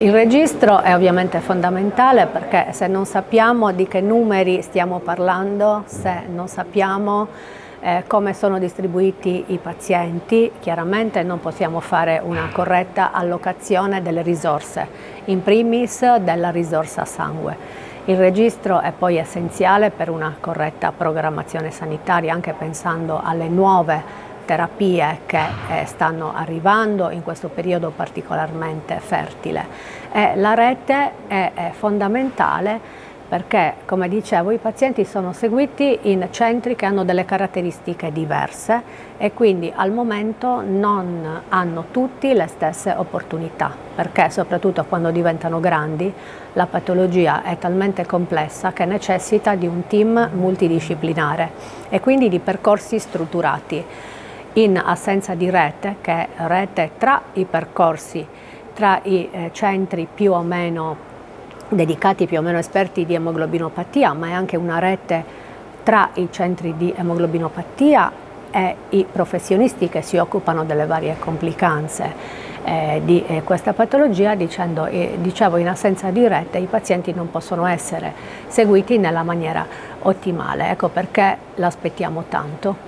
Il registro è ovviamente fondamentale perché se non sappiamo di che numeri stiamo parlando, se non sappiamo eh, come sono distribuiti i pazienti, chiaramente non possiamo fare una corretta allocazione delle risorse, in primis della risorsa sangue. Il registro è poi essenziale per una corretta programmazione sanitaria, anche pensando alle nuove terapie che eh, stanno arrivando in questo periodo particolarmente fertile. E la rete è, è fondamentale perché, come dicevo, i pazienti sono seguiti in centri che hanno delle caratteristiche diverse e quindi al momento non hanno tutti le stesse opportunità, perché soprattutto quando diventano grandi la patologia è talmente complessa che necessita di un team multidisciplinare e quindi di percorsi strutturati in assenza di rete, che è rete tra i percorsi, tra i eh, centri più o meno dedicati, più o meno esperti di emoglobinopatia, ma è anche una rete tra i centri di emoglobinopatia e i professionisti che si occupano delle varie complicanze eh, di eh, questa patologia, dicendo, eh, dicevo in assenza di rete i pazienti non possono essere seguiti nella maniera ottimale, ecco perché l'aspettiamo tanto.